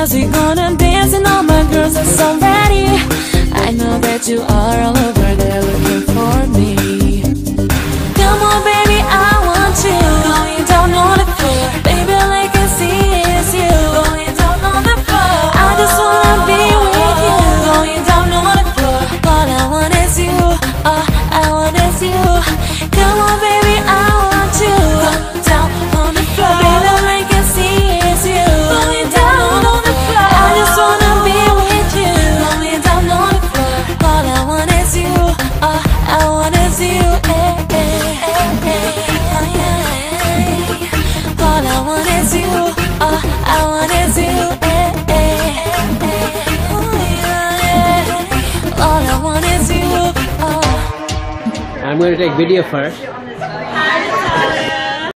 Cause we're gonna dance and all my girls are so ready? I know that you are all over I want is you All I want is you eh, eh, eh. All I want is you All I want is you eh, eh, eh. Oh, yeah. All I want is you. I'm going to take video first.